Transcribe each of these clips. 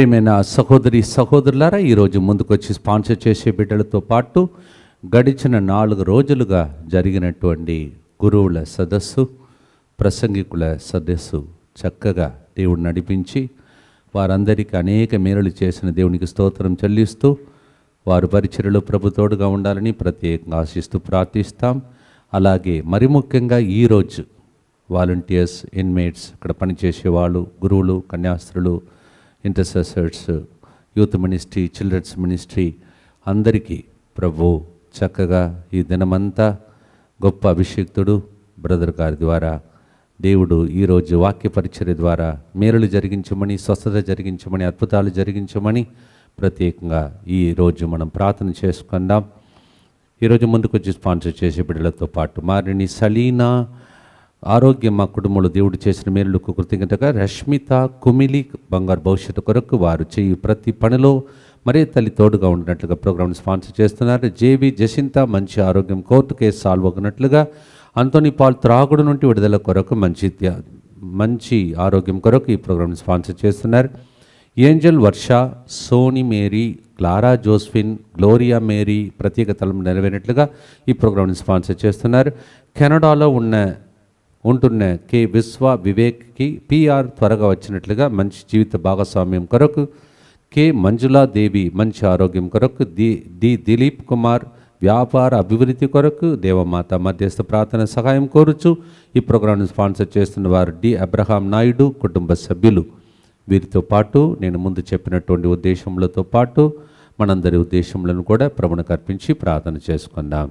ప్రియమైన సహోదరి సహోదరులారా ఈరోజు ముందుకొచ్చి స్పాన్సర్ చేసే బిడ్డలతో పాటు గడిచిన నాలుగు రోజులుగా జరిగినటువంటి గురువుల సదస్సు ప్రసంగికుల సదస్సు చక్కగా దేవుడు నడిపించి వారందరికీ అనేక మేలులు చేసిన దేవునికి స్తోత్రం చెల్లిస్తూ వారు పరిచర్యలో ప్రభుతోడుగా ఉండాలని ప్రత్యేకంగా ఆశిస్తూ ప్రార్థిస్తాం. అలాగే మరి ముఖ్యంగా ఈరోజు వాలంటీర్స్ ఇన్మేట్స్ ఇక్కడ పనిచేసే వాళ్ళు గురువులు కన్యాస్త్రులు intercessors youth ministry children's ministry అందరికీ ప్రభు చక్కగా ఈ దినమంతా గొప్ప అభిషేక్తుడు బ్రదర్ గారి ద్వారా దేవుడు ఈరోజు వాక్య పరిచర్య ద్వారా మేలులు జరిగించమని స్వస్థత జరిగించమని అద్భుతాలు జరిగించమని ప్రత్యేకంగా ఈరోజు మనం ప్రార్థన చేసుకుందాం. ఈరోజు ముందుకు వచ్చి స్పాన్సర్ చేసే బిడ్డలతో పాటు మారిని సలీనా ఆరోగ్యం మా కుటుంబంలో దేవుడు చేసిన మేలులకు కృతజ్ఞతగా రష్మిత కుమిలి బంగారు భవిష్యత్తు కొరకు వారు చేయు ప్రతి పనిలో మరే తల్లి తోడుగా ఉండినట్లుగా ప్రోగ్రామ్ స్పాన్సర్ చేస్తున్నారు. జేవి జసింత మంచి ఆరోగ్యం కోర్టు కేసు సాల్వ్ అవుతున్నట్లుగా అంతోని పాల్ త్రాగుడు నుండి విడుదల కొరకు మంచి మంచి ఆరోగ్యం కొరకు ఈ ప్రోగ్రామ్ని స్పాన్సర్ చేస్తున్నారు. Angel Varsha Soni Mary Clara Josephine Gloria Mary ప్రత్యేక తలం నెరవేరినట్లుగా ఈ ప్రోగ్రామ్ని స్పాన్సర్ చేస్తున్నారు. కెనడాలో ఉన్న ఉంటున్న కే విశ్వ వివేక్కి పిఆర్ త్వరగా వచ్చినట్లుగా మంచి జీవిత భాగస్వామ్యం కొరకు కె మంజులా దేవి మంచి ఆరోగ్యం కొరకు ది డి దిలీప్ కుమార్ వ్యాపార అభివృద్ధి కొరకు దేవమాత మధ్యస్థ ప్రార్థన సహాయం కోరుచు ఈ ప్రోగ్రాంను స్పాన్సర్ చేస్తున్న వారు డి అబ్రహాం నాయుడు కుటుంబ సభ్యులు. వీరితో పాటు నేను ముందు చెప్పినటువంటి ఉద్దేశములతో పాటు మనందరి ఉద్దేశములను కూడా ప్రభునికి అర్పించి ప్రార్థన చేసుకుందాం.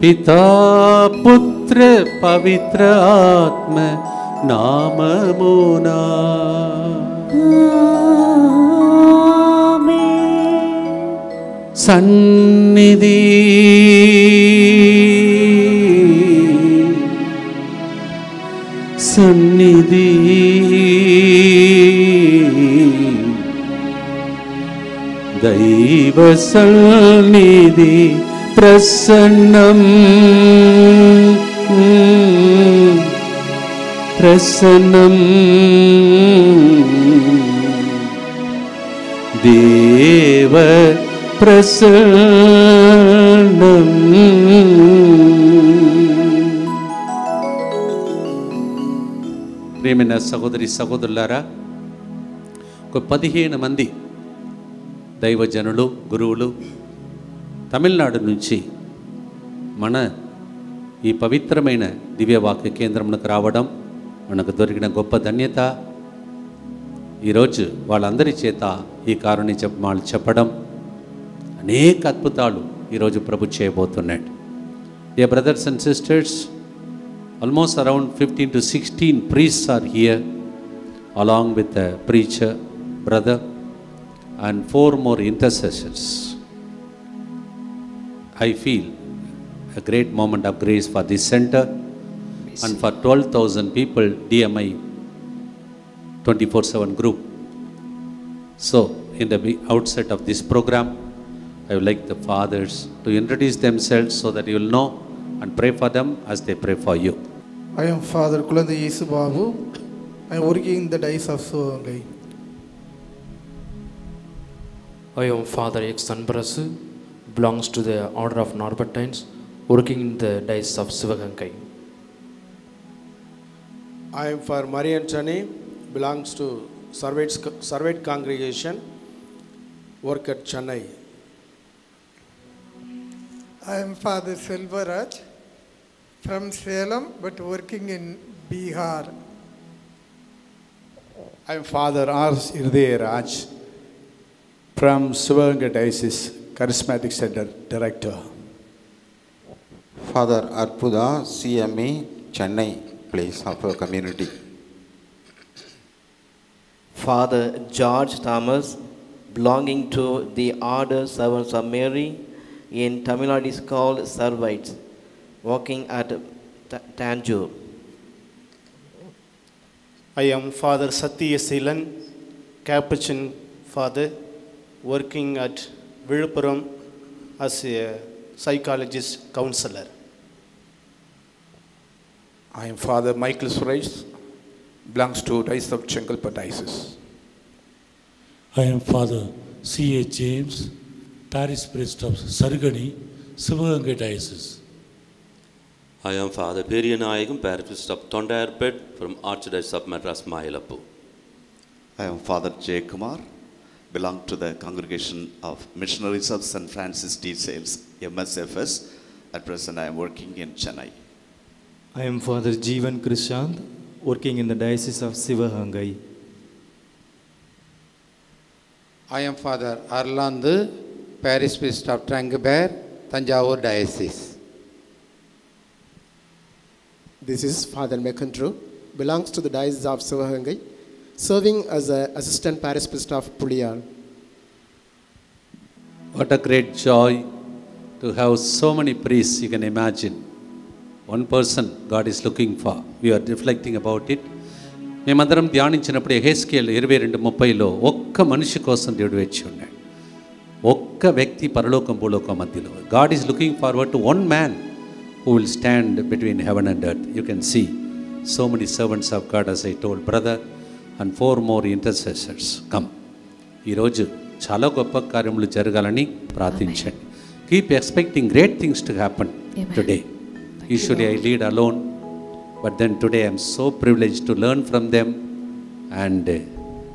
पिता पुत्र पवित्र आत्म नाम मोना सन्निधि सन्निधि दैव सन्निधि ప్రసన్నం ప్రసన్నం దేవ ప్రసన్నం ప్రేమైన సహోదరి సహోదరులారా ఒక పదిహేను మంది దైవజనులు గురువులు తమిళనాడు నుంచి మన ఈ పవిత్రమైన దివ్యవాక్య కేంద్రమునకు రావడం మనకు దొరికిన గొప్ప ధన్యత. ఈరోజు వాళ్ళందరి చేత ఈ కారుని చెప్ వాళ్ళు చెప్పడం అనేక అద్భుతాలు ఈరోజు ప్రభు చేయబోతున్నాడు. ఏ brothers and sisters almost around 15 to 16 priests are here along with the preacher brother and four more i feel a great moment of grace for this center and for 12000 people dmi 24/7 group so in the outset of this program i would like the fathers to introduce themselves so that you will know and pray for them as they pray for you I am Father Kulanda Yesu Babu. I am working in the dice of Soangai. I am Father X. Sanbarasu, belongs to the Order of Norbertines, working in the Dice of Sivagankai. I am for Marie Antony, belongs to Servate, Servate congregation, work at Chennai. I am Father Selvaraj from Salem but working in Bihar. I am Father R. Irdey Raj from Sivaganga Diocese Charismatic Center Director. Father Arpuda, CME, Chennai, place of our community. Father George Thomas, belonging to the Order Servants of Mary, in Tamil Nadu is called Servites, working at Ta- Tanjore. I am Father Satya Silan, Capuchin Father, working at Viluppuram as a psychologist counselor. I am Father Michael Suresh, belongs to Diocese of Chengalpet Diocese. I am Father C.A. James, Parish Priest of Sargani, Sivaganga Diocese. I am Father Periyanayagam, Parish Priest of Tondairpet from Archdiocese of Madras, Mayalapu. I am Father J. Kumar, belong to the congregation of Missionaries of St. Francis de Sales, MSFS. At present, I am working in Chennai. I am Father Jeevan Krishant, working in the Diocese of Sivahangai. I am Father Arlandu, Parish Priest of Trangabar, Tanjavur Diocese. This is Father Mekantru, belongs to the Diocese of Sivahangai, serving as an assistant parish priest of Puliyal. What a great joy to have so many priests you can imagine. One person God is looking for. We are reflecting about it. మేమందరం ధ్యానించినప్పుడు ఎహెస్కేల్ ఇరవై రెండు ముప్పైలో ఒక్క మనిషి కోసం దేవుడు వేచి ఉన్నాడు ఒక్క వ్యక్తి పరలోకం భూలోకం మధ్యలో God is looking forward to one man who will stand between heaven and earth you can see so many servants of God as I told brother and four more intercessors come ఈరోజు చాలా గొప్ప కార్యములు జరగాలని ప్రార్థించండి. Keep expecting great things to happen today usually I lead alone but then today I'm so privilege to learn from them and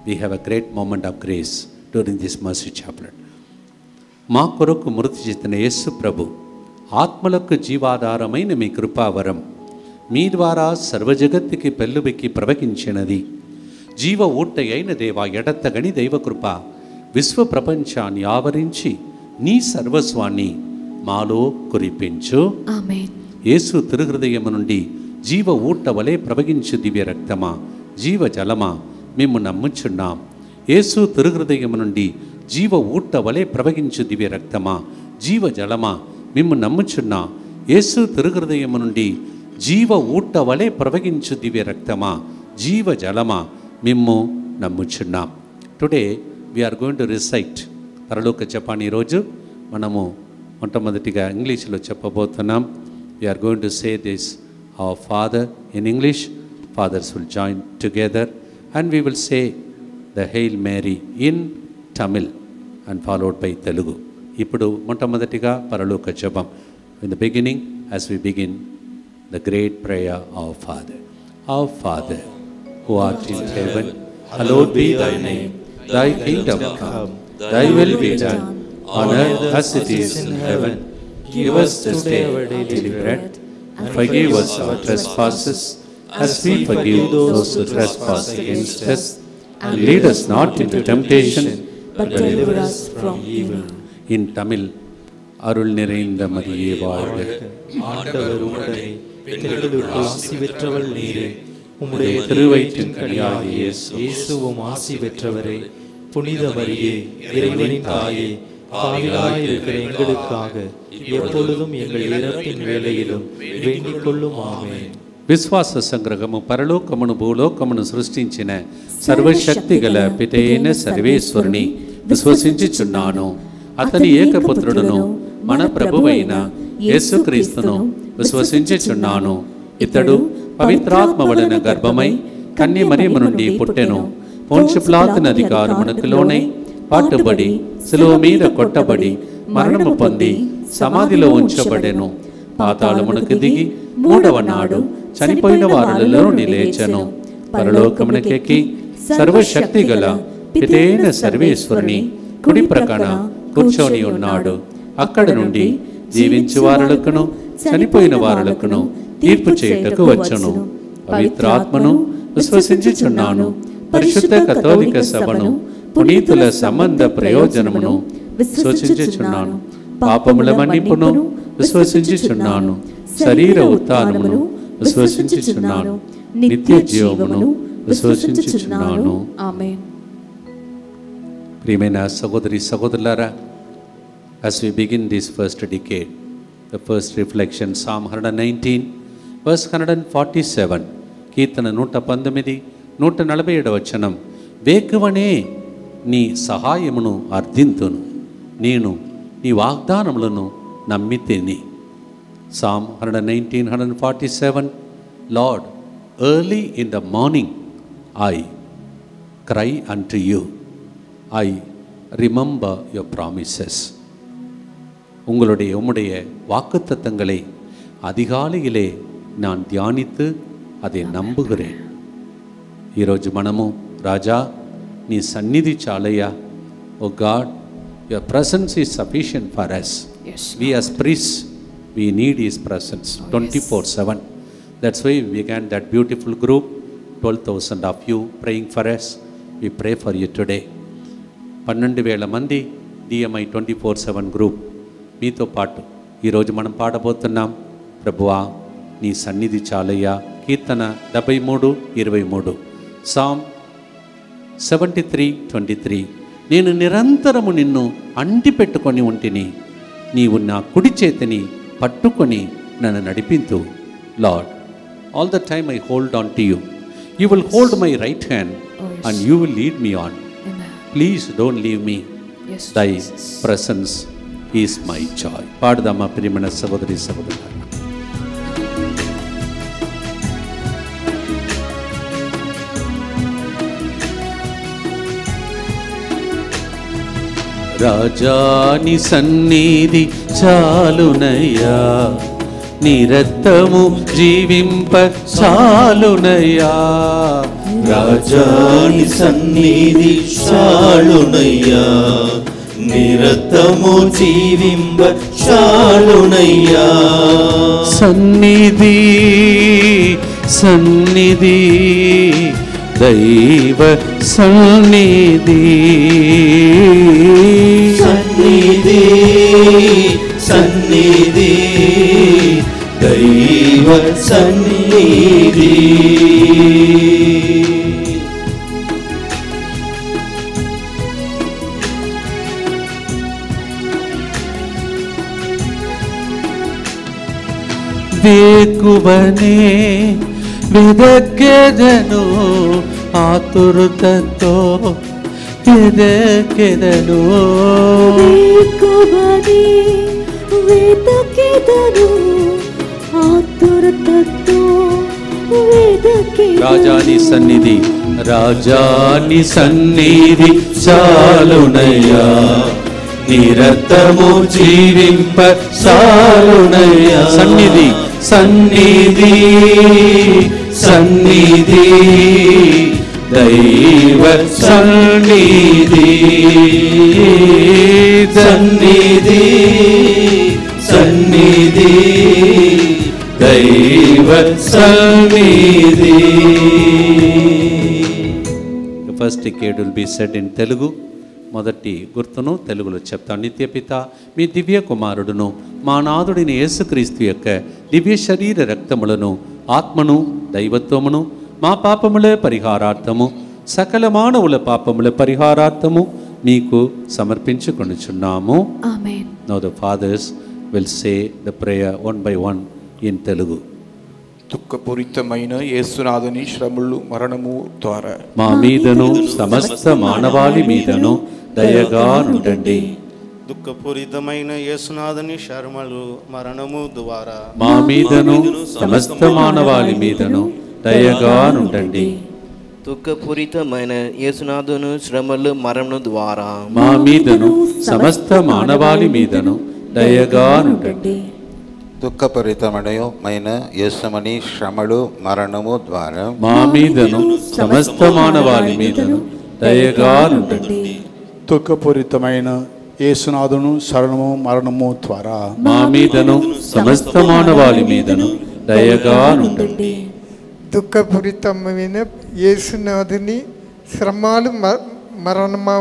we have a great moment of grace during this mercy chaplet మా కొరకు మృతి చెందిన యేసు ప్రభు ఆత్మలకు జీవాధారమైన మీ కృపావరం మీ ద్వారా సర్వజగత్తుకి పెళ్ళుబెక్కి ప్రవహించినది. జీవ ఊట అయిన దేవ ఎడత్తగని దైవకృప విశ్వ ప్రపంచాన్ని ఆవరించి నీ సర్వస్వాన్ని మాలో కురిపించు యేసు తిరుహృదయము నుండి జీవ ఊట వలె ప్రవహించు దివ్య రక్తమా జీవ జలమా మేము నమ్ముచున్నాం యేసు తిరుహృదయము నుండి జీవ ఊట వలె ప్రవహించు దివ్య రక్తమా జీవ జలమా మేము నమ్ముచున్నా యేసు తిరుహృదయము నుండి జీవ ఊట వలె ప్రవహించు దివ్య రక్తమా జీవ జలమా మిమ్ము నమ్ముచున్నాం. Today we're going to recite పరలోక జపాన్ ఈరోజు మనము మొట్టమొదటిగా ఇంగ్లీష్లో చెప్పబోతున్నాం. We're going to say this Our Father in English fathers will join together and we will say the Hail Mary in Tamil and followed by Telugu ఇప్పుడు మొట్టమొదటిగా పరలోక జపం. In the beginning as we begin the great prayer of Father of Father who art in heaven, hallowed be thy name. Thy kingdom come, thy will be done, on earth as it is in heaven. Give us this day our daily bread, and forgive us our trespasses, as we forgive those who trespass against us. And lead us not into temptation, but deliver us from evil. In Tamil, அருள் நிறைந்த மரியே வாழ்க ஆண்டவர் உடனே பெண்களுள் ஆசி பெற்றவள் நீரே உம்முடைய திருவயிற்றின் கனியாகிய கனியாகிய இயேசுவும் ஆசி பெற்றவரே புனித மரியே இறைவனின் தாயே பாவிலாயிருக்கிற எங்களுக்காக எப்பொழுதும் எங்கள் இறப்பின் வேளையிலும் வேண்டிக் கொள்ளும் ஆமென் విశ్వాస సంగ్రహము పరలోకమును భూలోకమును సృష్టించిన సర్వశక్తి గల పితైన సర్వేశ్వరుని విశ్వసించుచున్నాను అతని ఏకపుత్రుడును మన ప్రభువైన యేసుక్రీస్తును విశ్వసించుచున్నాను ఇతడు పవిత్రాత్మ వలన గర్భమై కన్య మరియము నుండి పుట్టెను. పోన్షుప్లాతన అధికారమునకు లోనై పాటుబడి శిలువ మీద కొట్టబడి మరణము పొంది సమాధిలో ఉంచబడెను. పాతాళమునకు దిగి మూడవ నాడు చనిపోయిన వారులలో నిలేచను పరలోకమునకెక్కి సర్వశక్తి గల పితైన సర్వేశ్వరుని కుడి ప్రకణ కూర్చొని ఉన్నాడు. అక్కడ నుండి జీవించు వారులకును చనిపోయిన వారులకును తీర్పు చేయుటకు వచ్చును. పవిత్రాత్మను విశ్వసించుచున్నాను. పరిశుద్ధ కథోలిక సభను పునీతుల సంబంధ ప్రయోజనమును విశ్వసించుచున్నాను. పాపముల మన్నిపును విశ్వసించుచున్నాను. శరీర ఉత్థానమును విశ్వసించుచున్నాను. నిత్య జీవమును విశ్వసించుచున్నాను. ప్రియమైన సహోదరి సహోదరులారా as we begin this first decade the first reflection psalm 119 verse 147 కీర్తన నూట పంతొమ్మిది నూట నలభై ఏడవ వచనం వేకువనే నీ సహాయమును అర్థింతును నేను నీ వాగ్దానములను నమ్మితేని Psalm 119, 147 Lord, early in the morning I cry unto you I remember your promises உங்களுடைய உம்முடைய வாக்குத்தத்தங்களை அதிகாலையிலே நான் ధ్యానించు అదే నమ్ముగురే ఈ రోజు మనము రాజా నీ సన్నిధి చాలయ్యా O God your presence is sufficient for us we as priests we need his presence twenty four seven that's why we can that beautiful group twelve thousand of you praying for us we pray for you today పన్నెండు వేల మంది DMI twenty four seven group మీతో పాటు ఈరోజు మనం పాడబోతున్నాం ప్రభువా నీ సన్నిధి చాలయ్యా. కీర్తన డెబ్బై మూడు ఇరవై మూడు psalm seventy three twenty three. నేను నిరంతరము నిన్ను అంటి పెట్టుకొని ఉంటిని. నీవు నా కుడి చేతిని పట్టుకొని నన్ను నడిపింతు. Lord all the time I hold on to you. You will hold my right hand and you will lead me on. Please don't leave me. Thy presence is my joy పాడుదామా ప్రియమైన సహోదరి సహోదరు రాజాని సన్నిధి చాలునయ్యా నిరత్తము జీవింప చాలునయ్యా. రాజాని సన్నిధి చాలునయ్యా నిరతము జీవింబ చాలునయ్యా. సన్నిధి సన్నిధి ദൈവ സന്നിധി. സന്നിധി സന്നിധി. ദൈവ സന്നിധി േ. വിദഗ്ധനോ ఆతురుతతో వేకువని వెదకెదను రాజాని సన్నిధి రాజాని సన్నిధి చాలునయ్యా. నిరతము జీవింప చాలునయ్యా. సన్నిధి. సన్నిధి సన్నిధి. దైవ సన్నిధి సన్నిధి సన్నిధి దైవ సన్నిధి. First decade will be said in Telugu మొదటి గుర్తును తెలుగులో చెప్తాను. నిత్యపిత మీ దివ్య కుమారుడును మా నాథుడిని యేసుక్రీస్తు యొక్క దివ్య శరీర రక్తములను ఆత్మను దైవత్వమును మా పాపముల పరిహారార్థము సకల మానవుల పాపముల పరిహారార్థము మీకు సమర్పించుకొనుచున్నాము amen now the fathers will say the prayer one by one in Telugu దుఃఖపూరితమైన యేసునాథుని శ్రమలు మరణము ద్వారా మా మీదను సమస్త మానవాళి మీదను దయగా నుండండి దుఃఖపూరితమైన యేసునాథని శర్మలు మరణము ద్వారా మా మీదను సమస్త మానవాళి మీదను దయగా నుండండి దుఃఖపూరితమైన యేసునాథును శ్రమలు మరణము ద్వారా మా మీదను సమస్త మానవాళి మీదను దయగా నుండండి దుఃఖపరితమైన యేసమని శ్రమలు మరణము ద్వారా మా మీదను సమస్త మానవాళి మీదను దయగా నుండండి దుఃఖపూరితమైన యేసునాథును శరణము మరణము ద్వారా మా మీదను సమస్త మానవాళి మీదను దయగా నుండండి దుఃఖపూరితమైన యేసునాథుని శ్రమాలు మ- మరణము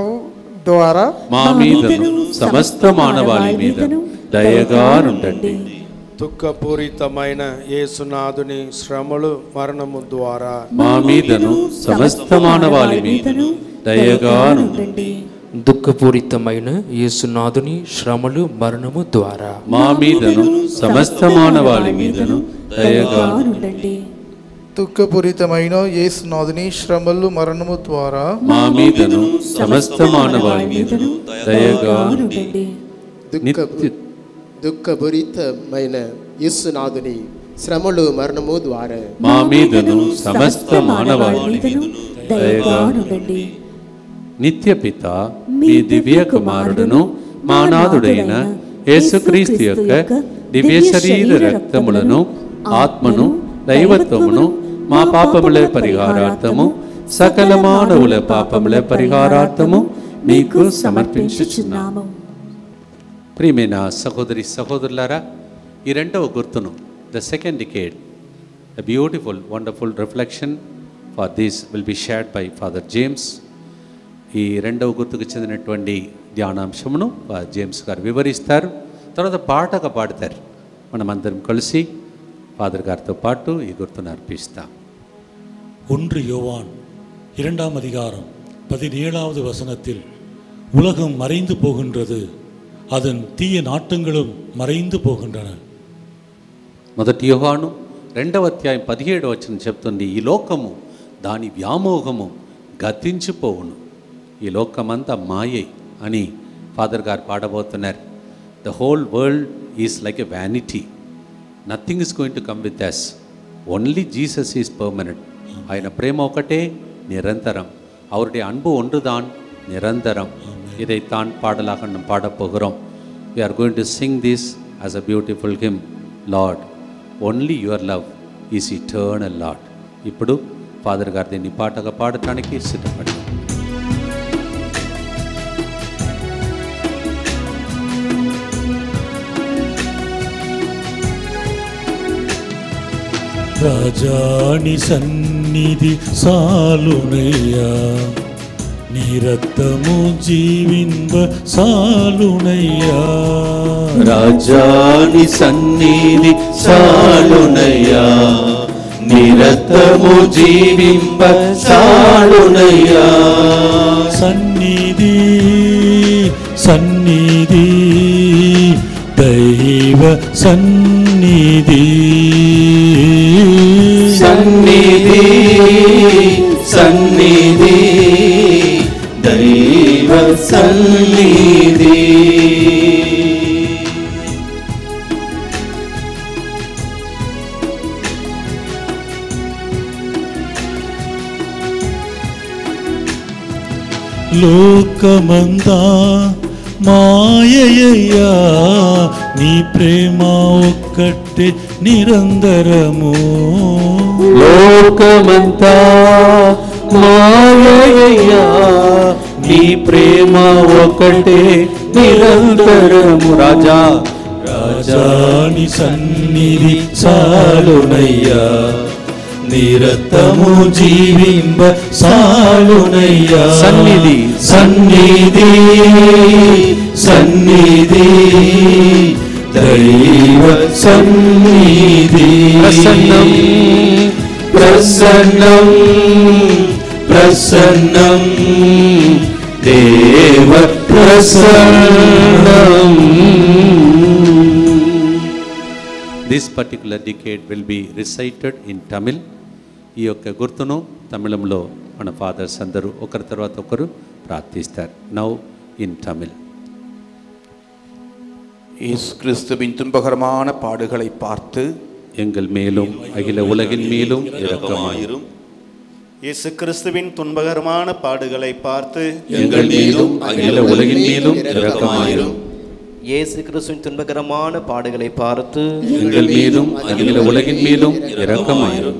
ద్వారా మా మీదను సమస్త మానవాళి మీదను దయగా నుండండి దుఃఖపూరితమైన యేసునాథుని శ్రమలు మరణము ద్వారా మా మీదను సమస్త మానవాళి మీదను దయగా నుండండి దుఃఖపూరితమైన యేసునాథుని శ్రమలు మరణము ద్వారా మా మీదను సమస్త మానవాళి మీదను దయగా నుండండి దుఃఖపూరితమైన యేసునాథుని శ్రమలు మరణము ద్వారా మా మీదను సమస్త మానవాళి మీదను దయగా దుఃఖభరితమైన యేసునాథుని శ్రమలు మరణము ద్వారా. మా మీదను సమస్త మానవాళి మీదను దయగా నిత్య పిత మీ దివ్య కుమారుడును మానాథుడైన యేసుక్రీస్తు యొక్క దివ్య శరీర రక్తములను ఆత్మను దైవత్వమును మా పాపముల పరిహారార్థము సకల మానవుల పాపముల పరిహారార్థము మీకు సమర్పించుచున్నాము. ప్రియమైన సహోదరి సహోదరులారా ఈ రెండవ గుర్తును the second decade the beautiful wonderful reflection for this will be shared by father James ఈ రెండవ గుర్తుకు చెందినటువంటి ధ్యానాంశమును ఫాదర్ జేమ్స్ గారు వివరిస్తారు. తర్వాత పాటగా పాడతారు. మనమందరం కలిసి ఫాదర్ గారితో పాటు ఈ గుర్తును అర్పిస్తాం. ஒன்று யோவான் இரண்டாம் அதிகாரம் பதினேழாவது வசனத்தில் உலகம் மறைந்து போகின்றது அதன் தீய நாட்டங்களும் மறைந்து போகின்றன మొదటి యోహాను రెండవ అధ్యాయం పదిహేడు వచ్చిన చెప్తుంది ఈ లోకము దాని వ్యామోహము గతించిపోవును ఈ లోకమంతా మాయే అని ఫాదర్ గారు పాడబోతున్నారు the whole world is like a vanity nothing is going to come with us only Jesus is permanent ఆయన ప్రేమ ఒకటే నిరంతరం அவருடைய அன்பு ஒன்றுதான் நிரந்தரம் இதைத்தான் பாடலாக நாம் பாடப் போகிறோம் we are going to sing this as a beautiful hymn lord only your love is eternal lord ఇప్పుడు ఫాదర్ గారు దీన్ని పాటగా పాడటానికి సిద్ధపడి రాజాని సన్నిధి సాలునయ్యా. నీ రక్తము జీవింబ సాలునయ్యా. రాజాని సన్నిధి సాలునయ్యా. నిరతము జీవింప సాలునయ్యా. సన్నిధి సన్నిధి దైవ సన్నిధి. సన్నిధి దైవ సన్నిధి. లోకమందా మాయయ్యా నీ ప్రేమ ఒక్కటి. నిరంతరము. లోకమంతా మాయయ్యా నీ ప్రేమ ఒకటే నిరంతరము రాజా. రాజాని సన్నిధి సాలునయ్యా నిరతము జీవింబ సాలునయ్యా. సన్నిధి. సన్నిధి సన్నిధి. దైవ సన్నిధి ప్రసన్నం. ప్రసన్నం ప్రసన్నం. దేవ ప్రసన్నం this particular decade will be recited in Tamil ఈ యొక్క గుర్తును తమిళంలో మన ఫాదర్స్ అందరూ ఒకరి తర్వాత ఒకరు ప్రార్థిస్తారు. నౌ ఇన్ తమిళ్ இயேசு கிறிஸ்துவின் துன்பகரமான பாடுகளை பார்த்து எங்கள் மேலும் அகில உலகின் மேலும் இரக்கமாயிரும். இயேசு கிறிஸ்துவின் துன்பகரமான பாடுகளை பார்த்து எங்கள் மீதும் அகில உலகின் மீதும் இரக்கமாயிரும். இயேசு கிறிஸ்துவின் துன்பகரமான பாடுகளை பார்த்து எங்கள் மீதும் அகில உலகின் மீதும் இரக்கமாயிரும்.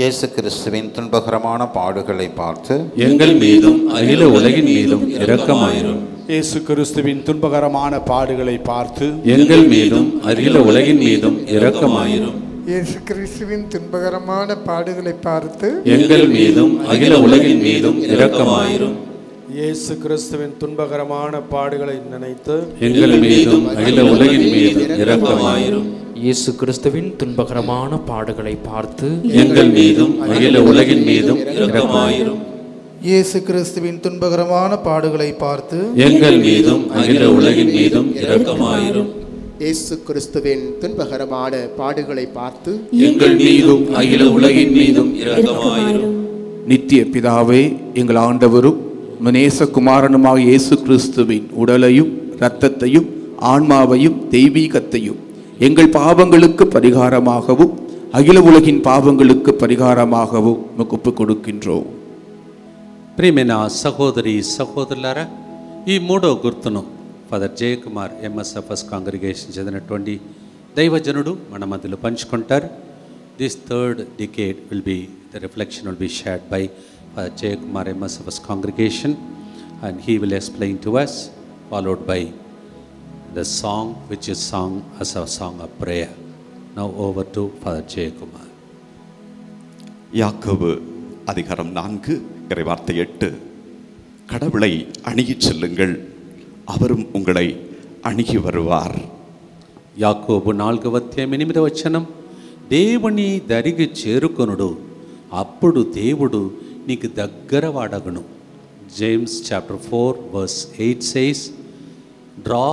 இயேசு கிறிஸ்துவின் துன்பகரமான பாடுகளை பார்த்து எங்கள் மீதும் அகில உலகின் மீதும் இரக்கமாயிரும். இயேசு கிறிஸ்துவின் துன்பகரமான பாடுகளை பார்த்து எங்கள் மீதும் அகில உலகின் மீதும் இரக்கமாயிரும். இயேசு கிறிஸ்துவின் துன்பகரமான பாடுகளை பார்த்து எங்கள் மீதும் அகில உலகின் மீதும் இரக்கமாயிரும். இயேசு கிறிஸ்துவின் துன்பகரமான பாடுகளை நினைத்து எங்கள் மீதும் அகில உலகின் மீதும் இரக்கமாயிரும். இயேசு கிறிஸ்துவின் துன்பகரமான பாடுகளை பார்த்து எங்கள் மீதும் அகில உலகின் மீதும் இரக்கமாயிரும். இயேசு கிறிஸ்துவின் துன்பகரமான பாடுகளை பார்த்து எங்கள் மீதும் அகில உலகின் மீதும் இரக்கமாயிரும். இயேசு கிறிஸ்துவின் துன்பகரமான பாடுகளை பார்த்து எங்கள் மீதும் அகில உலகின் மீதும் இரக்கமாயிரும். நித்திய பிதாவே எங்கள் ஆண்டவரும் நேசகுமாரனுமாக இயேசு கிறிஸ்துவின் உடலையும் இரத்தத்தையும் ஆன்மாவையும் தெய்வீகத்தையும் எங்கள் பாவங்களுக்கு பரிகாரமாகவும் அகில உலகின் பாவங்களுக்கு பரிகாரமாகவும் ஒப்புக் கொடுக்கின்றோம். ప్రియమైన సహోదరి సహోదరులారా ఈ మూడో గుర్తును ఫాదర్ జయకుమార్ ఎంఎస్ఎఫ్ఎస్ కాంగ్రిగేషన్ చెందినటువంటి దైవజనుడు మన మధ్యలో పంచుకుంటారు this third decade will be the reflection will be shared by father Jayakumar MSFS congregation and he will explain to us followed by the song which is sung as a song of prayer now over to father Jayakumar யாக்கோபு அதிகாரம் நான்கு இறைவார்த்தை எட்டு கடவுளை அணுகிச் செல்லுங்கள் அவரும் உங்களை அணுகி வருவார் యాకోబు నాలుగవ అధ్యాయం ఎనిమిదవ వచనం దేవుని దరిగి చేరుకొనుడు అప్పుడు దేవుడు నీకు దగ్గర వాడగను James chapter four verse eight says draw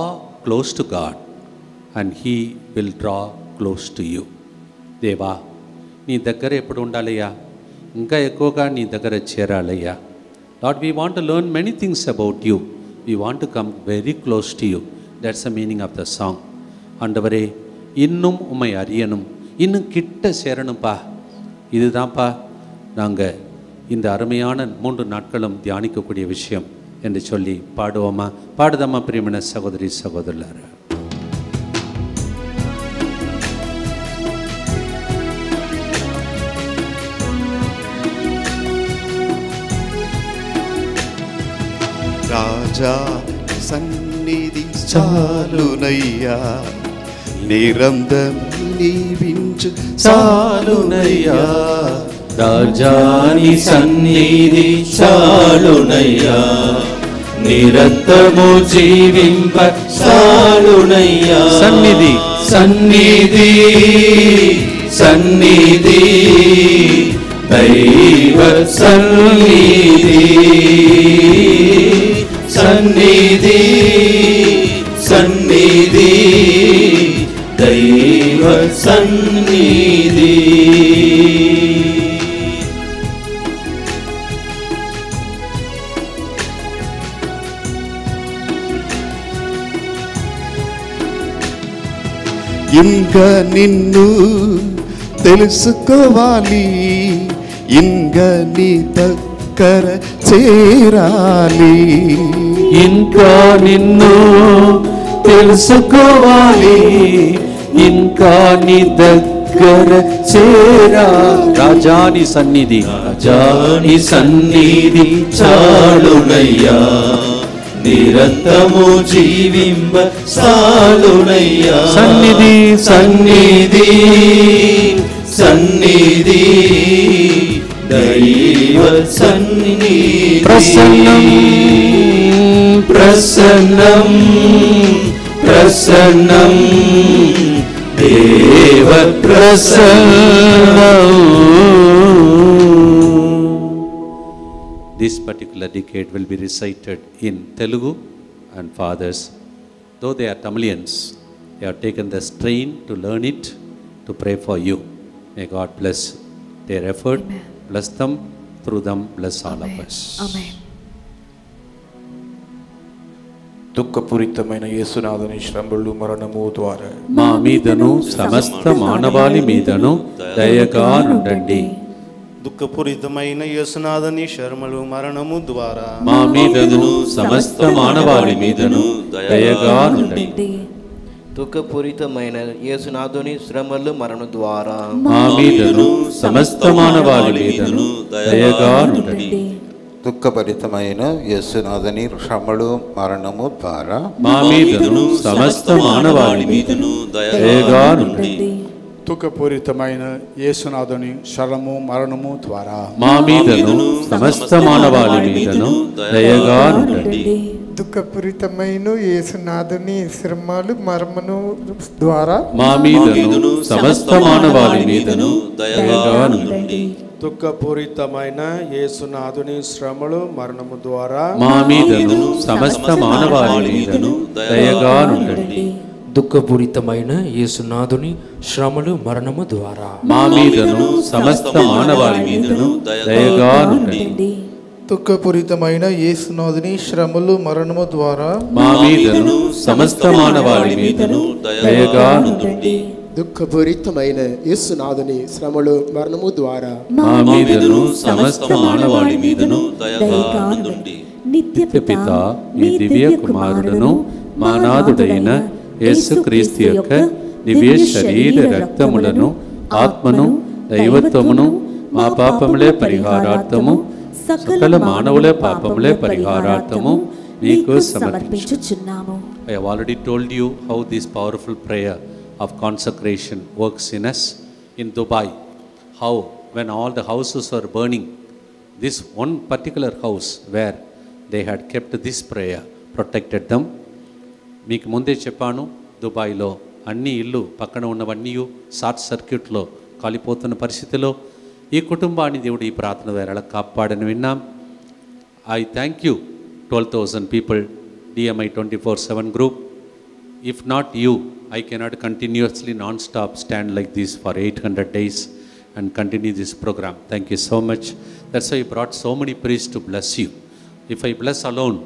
close to God and he will draw close to you దేవా నీ దగ్గర ఎప్పుడు ఉండాలయ్యా ఇంకా ఎక్కువగా నీ దగ్గర చేరాలయ్యా Lord we want learn many things about you we want to come very close to you that's the meaning of the song ஆண்டவரே இன்னும் உம்மை அறியணும் இன்னும் கிட்ட சேரணும்ப்பா இதுதான்ப்பா நாங்கள் இந்த அருமையான மூன்று நாட்களும் தியானிக்கக்கூடிய விஷயம் என்று சொல்லி பாடுவோமா பாடுதம்மா பிரியமன சகோதரி சகோதரர் రాజా సన్నిధి చాలునయ్యా. నిరంతరం నీవించు చాలునయ్యా. రాజాని సన్నిధి చాలునయ్యా. నిరంతము జీవింప చాలునయ్యా. సన్నిధి. సన్నిధి సన్నిధి. దైవ సన్నిధి. దైవ సన్నిధి ఇంకా నిన్ను తెలుసుకోవాలి ఇంకా నీ దగ్గర చేరాలి ఇంకా నిన్ను తెలుసుకోవాలి ఇంకా నీ దగ్గర చేరా రాజాని సన్నిధి రాజాని సన్నిధి చాలునయ్యా నిరంతము జీవింప సాలునయ్యా సన్నిధి, సన్నిధి సన్నిధి దైవ సన్నిధి ప్రసన్నం ప్రసన్నం ప్రసన్నం దేవ ప్రసన్నం This particular decade will be recited in Telugu and fathers, though they are Tamilians, they have taken the strain to learn it, to pray for you. May God bless their effort, bless them, through them, bless all of us. Amen. దుఃఖపూరితమైన యేసునాథుని శ్రమలు మరణము ద్వారా. మా మీదను సమస్త మానవాళి మీదను దయగా నుండండి దుఃఖపూరితమైన యేసునాథని శర్మలు మరణము ద్వారా. మా మీదను సమస్త మానవాళి మీదను దయగా నుండండి దుఃఖపూరితమైన యేసునాథుని శ్రమలు మరణం ద్వారా. మా మీదను సమస్త మానవాళి మీదను దయగా నుండండి దుఃఖభరితమైన యేసునాథని శ్రమలు మరణము ద్వారా మా మీదను సమస్త మానవాళి మీదను దయగా నుండండి దుఃఖపూరితమైన యేసునాథుని శరము మరణము ద్వారా మా మీదను సమస్త మానవాళి మీదను దయగా నుండండి దుఃఖపూరితమైన యేసునాథుని శ్రమలు మర్మను ద్వారా మా మీదను సమస్త మానవాళి మీదను దయగా నుండండి దుఃఖపూరితమైన యేసునాథుని శ్రమలు మరణము ద్వారా మా మీదను సమస్త మానవాళి మీదను దయగా నుండండి దుఃఖపూరితమైన యేసునాథుని శ్రమలు మరణము ద్వారా మా మీదను సమస్త మానవాళి మీదను దయగా నుండండి దుఃఖపూరితమైన యేసునాథుని శ్రమలు మరణము ద్వారా మా మీదను సమస్త మానవాళి మీదను దయగా దుఃఖపూరితమైన యేసునాథుని శ్రమలు మరణము ద్వారా మా మీదను సమస్త మానవాళి మీదను దయగా నుండి నిత్య పిత మీ దివ్య కుమారుడును మా నాథుడైన యేసుక్రీస్తు యొక్క దివ్య శరీర రక్తములను ఆత్మను దైవత్వమును మా పాపములే పరిహారార్థము సకల మానవుల పాపములే పరిహారార్థము మీకు సమర్పించు సమర్పించుచున్నాము I have already told you how this powerful prayer of consecration works in us in Dubai. How, when all the houses were burning, this one particular house where they had kept this prayer protected them. మీకు ముందే చెప్పాను దుబాయ్లో అన్ని ఇల్లు పక్కన ఉన్నవన్నీ short సర్క్యూట్లో కాలిపోతున్న పరిస్థితిలో ఈ కుటుంబాన్ని దేవుడు ఈ ప్రార్థన వేళ కాపాడని విన్నాం I thank you twelve thousand people DMI twenty four seven group if not you I cannot continuously non stop stand like this for eight hundred days and continue this programme thank you so much that's I brought so many priests to bless you if I bless alone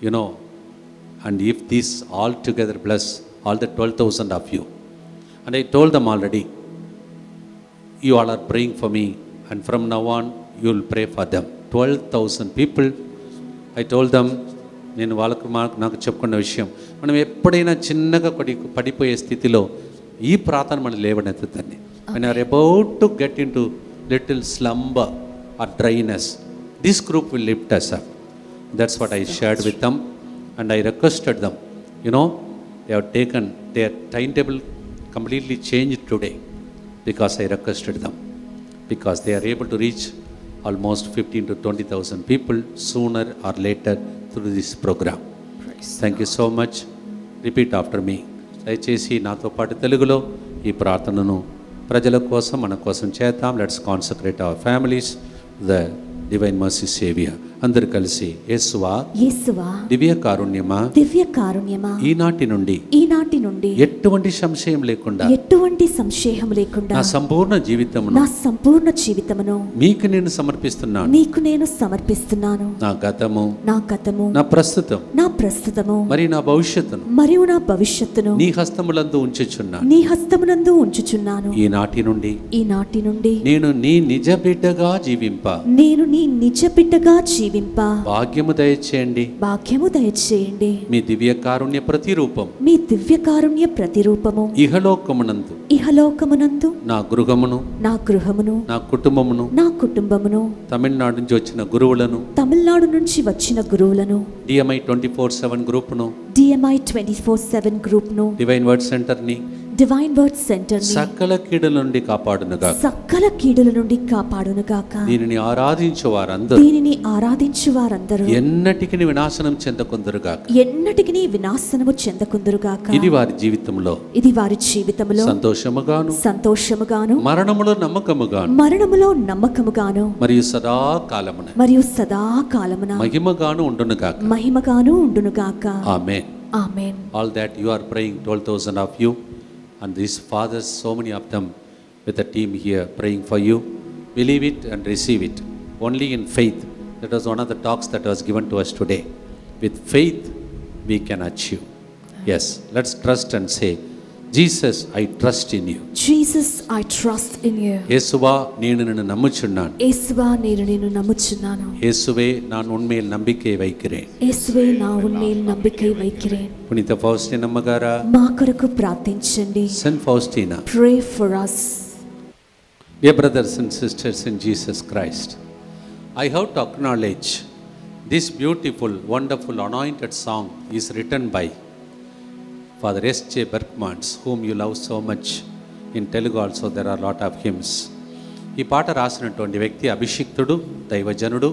you know, and if these all together bless all the 12,000 of you. And I told them already, you all are praying for me, and from now on, you will pray for them. 12,000 people, I told them, నేను వాళ్ళకు మాకు నాకు చెప్పుకున్న విషయం మనం ఎప్పుడైనా చిన్నగా పడి పడిపోయే స్థితిలో ఈ ప్రార్థన మనం లేవనెత్తుతాన్ని when are about to get into little slumber or dryness this group will lift us up that's what I shared with them and I requested them. You know, they have taken their timetable completely changed today because I requested them. Because they are able to reach almost 15 to 20,000 people sooner or later through this program. Thank you so much. Repeat after me. దయచేసి నాతో పాటు తెలుగులో ఈ ప్రార్థనను ప్రజల కోసం మన కోసం చేద్దాం let's concentrate our families the divine mercy saviour అందరు కలిసి యేసువా యేసువా దివ్య కారుణ్యమా దివ్య కారుణ్యమా ఈనాటి నుండి ఈనాటి నుండి ఎటువంటి సంశయం లేకుండా ఎటువంటి సంశయం లేకుండా నా సంపూర్ణ జీవితమును నా సంపూర్ణ జీవితమును మీకు నేను సమర్పిస్తున్నాను. నీకు నేను సమర్పిస్తున్నాను. నా గతము నా గతము నా ప్రస్తుతం నా ప్రస్తుతము మరి నా భవిష్యత్తును మరియు నా భవిష్యత్తును నీ హస్తములందు ఉంచుచున్నాను నీ హస్తమునందు ఉంచుచున్నాను. ఈనాటి నుండి ఈనాటి నుండి నేను నీ నిజ బిడ్డగా జీవింప. నేను నీ నిజ బిడ్డగా జీవింప భాగ్యము దయచేయండి భాగ్యము దయచేయండి మీ దివ్య కారుణ్య ప్రతిరూపం మీ దివ్య కారుణ్య ప్రతిరూపము ఇహలోకమునందు ఇహలోకమునందు నా గృహమును నా గృహమును నా కుటుంబమును నా కుటుంబమును తమిళనాడు నుంచి వచ్చిన గురువులను తమిళనాడు నుంచి వచ్చిన గురువులను డిఎంఐ ట్వంటీ ఫోర్ సెవెన్ గ్రూప్ను డిఎంఐ ట్వంటీ ఫోర్ సెవెన్ గ్రూప్ను డివైన్ వర్డ్ సెంటర్ని డివైన్ వర్డ్ సెంటర్ సకల కీడుల నుండి కాపాడునుగా సకల కీడుల నుండి కాపాడునుగాక దీనిని ఆరాధించు వారందరూ దీనిని ఆరాధించు వారందరూ ఎన్నటికి వినాశనం చెందకుందరుగాక ఎన్నటికి వినాశనము చెందకుందురుగాక ఇది వారి జీవితంలో. ఇది వారి జీవితంలో. సంతోషముగాను. సంతోషముగాను. మరణములో నమ్మకముగాను. మరణములో నమ్మకముగాను. మరియు సదా కాలమున. మరియు సదా కాలమున. మహిమగాను ఉండునుగాక మహిమగాను ఉండునుగాక ఆమె ఆమేన్. all that you are praying 12000 of you. And these fathers so many of them with the team here praying for you. Believe it and receive it. Only in faith. That was one of the talks that was given to us today. With faith we can achieve. Yes let's trust and say Jesus I trust in you Jesus I trust in you యేసువా నేను నిన్ను నమ్ముచున్నాను యేసువா నేను నిన్ను నమ్ముచున్నాను యేసుவே நான் உண்மையில் நம்பிக்கை வைக்கிறேன் యేసువే నా ఉన్మేల్ నம்பிకై వైకిరేన్ పునీత ఫౌస్టిన్ అమ్మగారా మా కొరకు ప్రార్థించండి saint Faustina pray for us dear brothers and sisters in Jesus Christ I have to acknowledge this beautiful wonderful anointed song is written by father S.J. J whom you you love so much in Telugu also there a lot of hymns ఈ పాట రాసినటువంటి వ్యక్తి అభిషిక్తుడు దైవజనుడు.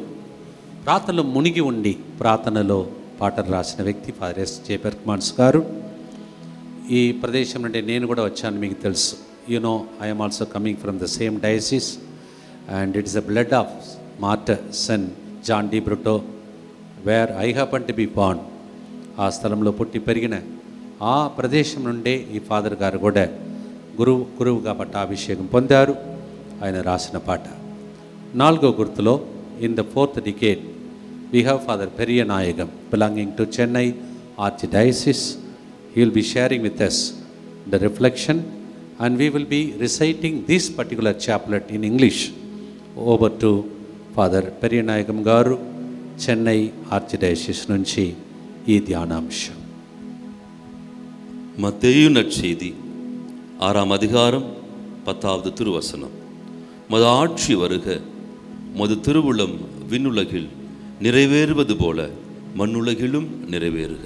ప్రార్థనలో మునిగి ఉండి ప్రార్థనలో పాటలు రాసిన వ్యక్తి ఫాదర్ ఎస్ జే బెర్క్మాన్స్ గారు. ఈ ప్రదేశం నుండి నేను కూడా వచ్చాను మీకు తెలుసు. You know I'm also coming from the same diocese and it is the blood of martyr saint John de Britto where I happen to be born ఆ స్థలంలో పుట్టి పెరిగిన ఆ ప్రదేశం నుండే ఈ ఫాదర్ గారు కూడా గురువు గురువుగా పట్టాభిషేకం పొందారు. ఆయన రాసిన పాట. నాలుగో గుర్తులో in the fourth decade we have father Periyanayagam belonging to Chennai archdiocese he will be sharing with us the reflection and we will be reciting this particular chaplet in English over to father Periyanayagam గారు చెన్నై ఆర్చిడైసిస్ నుంచి ఈ ధ్యానాంశం மத்தேயு நற்செய்தி ஆறாம் அதிகாரம் பத்தாவது திருவசனம் மது ஆட்சி வருக மது திருவுளம் விண்ணுலகில் நிறைவேறுவது போல மண்ணுலகிலும் நிறைவேறுக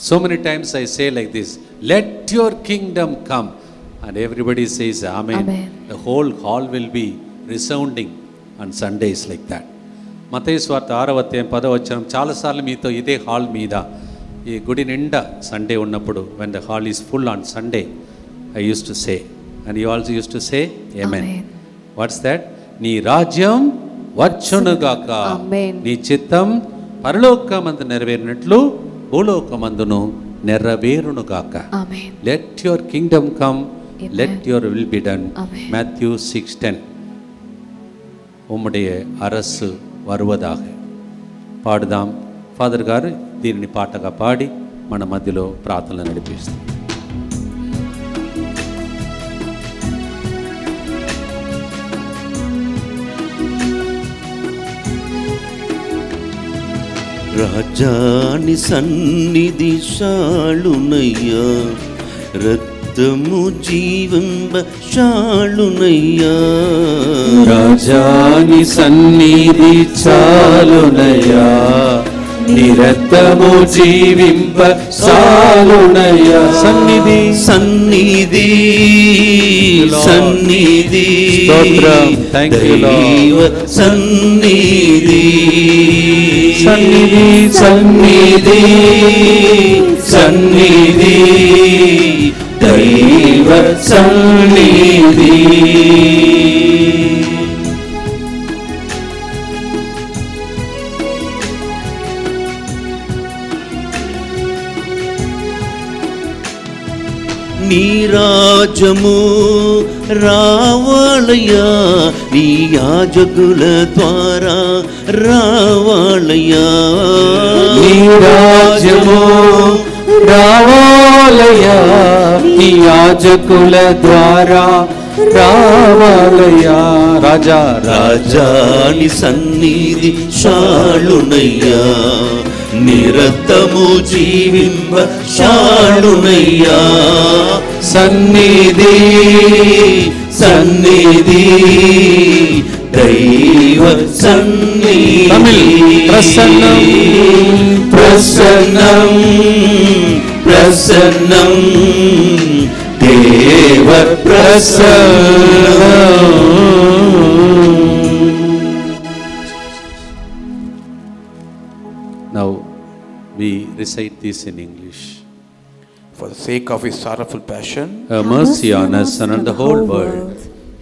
So many times I say like this, let your kingdom come. And everybody says, Amen. Amen. The whole hall will be resounding on Sundays like that. మతయ స్వార్థ ఆరవ అధ్యాయం పదవచనం చాలాసార్లు మీతో ఇదే హాల్ మీద ఈ గుడి నిండా సండే ఉన్నప్పుడు when the hall is full on Sunday I use to say and you also use to say amen what's that నీ రాజ్యం వచ్చునుగాక Amen. నీ చిత్తం పరలోకమందు నెరవేరినట్లు భూలోకమందును నెరవేరునుగాక Amen. Let your kingdom come Amen. Let your will be done Amen. Matthew six ten உம்முடைய அரசு வருவதாக పాడుదాం ఫాదర్ గారు దీనిని పాటగా పాడి మన మధ్యలో ప్రార్థనలు నడిపిస్తాం. రాజాని సన్నిధి షాళునయ్యా రక్తము జీవంబ షాళునయ్యా రాజాని సన్నిధి చాలునయ్యా നിരത്തമോ ജീവിമ്പ സാലുണയ സന്നിധി സന്നിധി സന്നിധി ദൈവ സന്നിധി സന്നിധി സന്നിധി സന്നിധി ദൈവ സന്നിധി నీరాజము రావాలయ్యా నీ యాజకుల ద్వారా రావాలయ్యా. నీ రాజ్యము రావాలయ్యా నీ యాజకుల ద్వారా రావాలయ్యా. రాజా రాజాని సన్నిధి షాళునయ్యా నిరతము జీవింప షాళునయ్యా సన్నిధి సన్నిధి దైవ సన్నిధి తమిళ్ ప్రసన్నం ప్రసన్నం ప్రసన్నం దేవ Now we recite this in English. For the sake of his sorrowful passion, Have mercy on us and on the whole world.